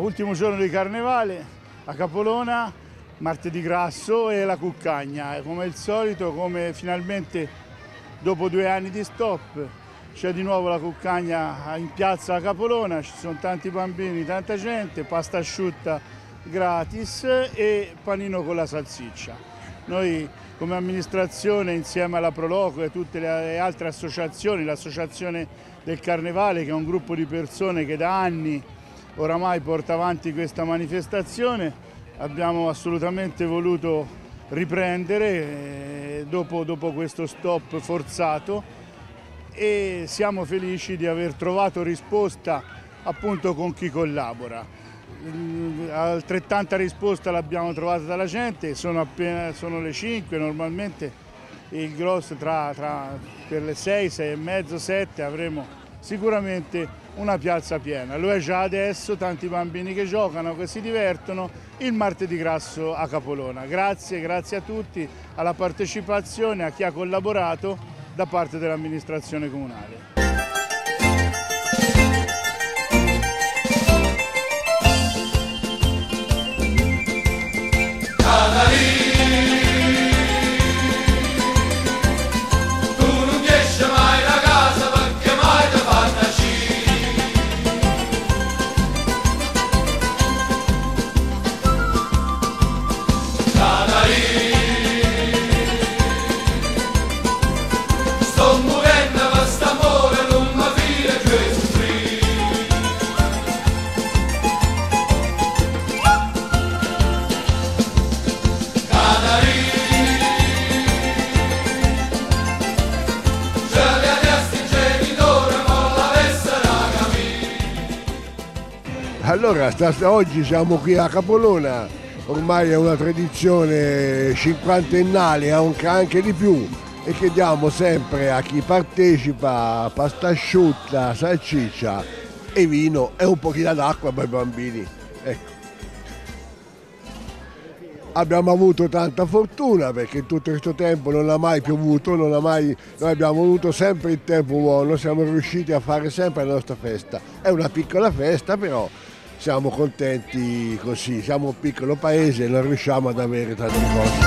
Ultimo giorno di carnevale a Capolona, martedì grasso e la cuccagna, come al solito, come finalmente dopo due anni di stop c'è di nuovo la cuccagna in piazza a Capolona, ci sono tanti bambini, tanta gente, pasta asciutta gratis e panino con la salsiccia. Noi come amministrazione insieme alla Proloco e tutte le altre associazioni, l'associazione del Carnevale che è un gruppo di persone che da anni oramai porta avanti questa manifestazione, abbiamo assolutamente voluto riprendere eh, dopo, dopo questo stop forzato. E siamo felici di aver trovato risposta appunto con chi collabora. Altrettanta risposta l'abbiamo trovata dalla gente, sono, appena, sono le 5, normalmente il grosso tra, tra per le 6, 6 e mezzo, 7 avremo sicuramente una piazza piena. Lo è già adesso, tanti bambini che giocano, che si divertono, il martedì grasso a Capolona. Grazie, grazie a tutti, alla partecipazione, a chi ha collaborato da parte dell'amministrazione comunale. Allora, oggi siamo qui a Capolona, ormai è una tradizione cinquantennale, anche di più, e chiediamo sempre a chi partecipa pasta asciutta, salsiccia e vino e un pochino d'acqua per i bambini. Ecco. Abbiamo avuto tanta fortuna perché tutto questo tempo non ha mai piovuto, non ha mai, noi abbiamo avuto sempre il tempo buono, siamo riusciti a fare sempre la nostra festa. È una piccola festa però siamo contenti così, siamo un piccolo paese e non riusciamo ad avere tante cose.